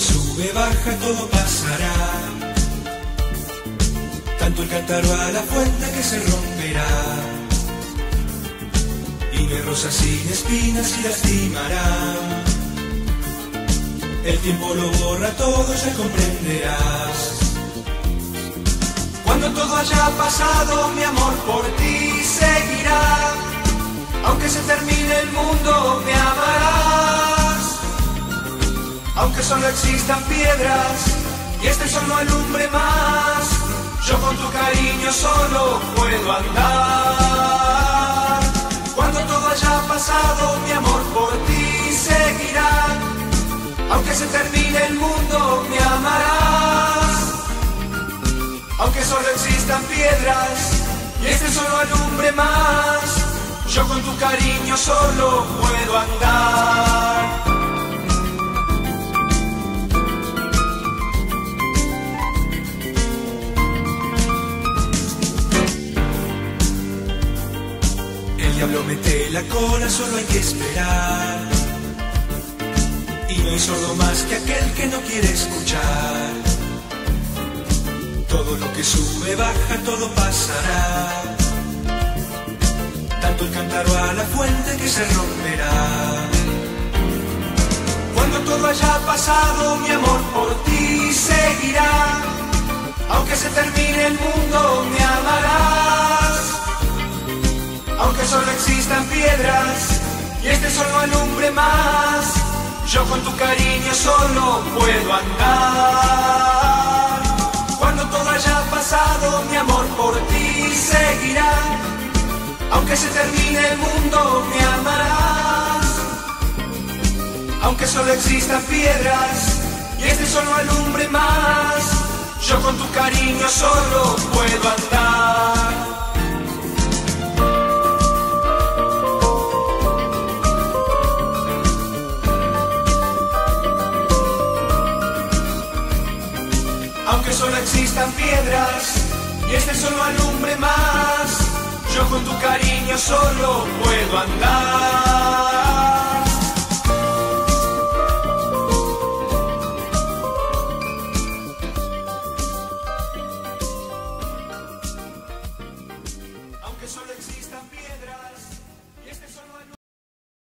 sube, baja, todo pasará. Tanto el cántaro a la fuente que se romperá. Y no hay rosas sin espinas y lastimará. El tiempo lo borra todo, ya comprenderás. Cuando todo haya pasado, mi amor por ti seguirá. Aunque solo existan piedras y este sol no alumbre más, yo con tu cariño solo puedo andar. Cuando todo haya pasado, mi amor por ti seguirá. Aunque se termine el mundo, me amarás. Aunque solo existan piedras y este sol no alumbre más, yo con tu cariño solo puedo andar. El diablo mete la cola, solo hay que esperar. Y no hay sordo más que aquel que no quiere escuchar. Todo lo que sube, baja, todo pasará. Tanto el cántaro a la fuente que se romperá. Cuando todo haya pasado, mi amor por ti seguirá. Aunque se termine el mundo, yo con tu cariño solo puedo andar. Cuando todo haya pasado, mi amor por ti seguirá. Aunque se termine el mundo, me amarás. Aunque solo existan piedras y este sol no alumbre más, yo con tu cariño solo puedo andar. Existan piedras y este solo alumbre más, yo con tu cariño solo puedo andar.